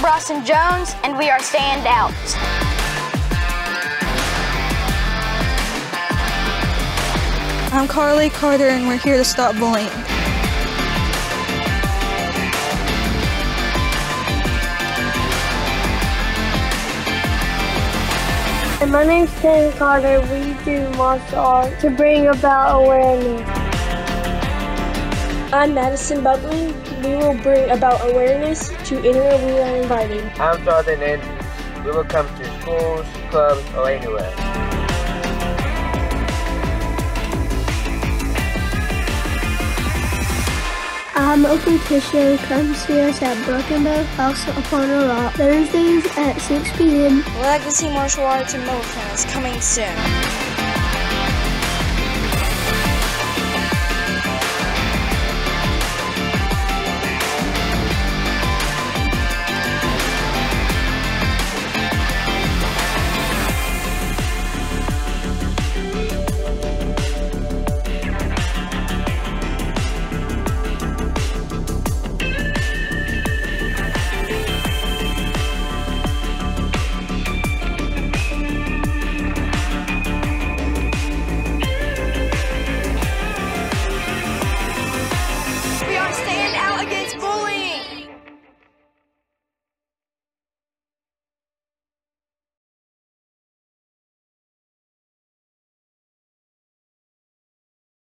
Bryson Jones, and we are Standouts. I'm Carly Carter, and we're here to stop bullying. And my name's Taylor Carter. We do martial arts to bring about awareness. I'm Madison Buckley. We will bring about awareness to anywhere we are invited. I'm Jonathan Andrews. We will come to schools, clubs, or anywhere. I'm Open Tissue. Come see us at Broken Bow House upon a Rock. Thursdays at 6 p.m. Legacy Martial Arts and Milton is coming soon.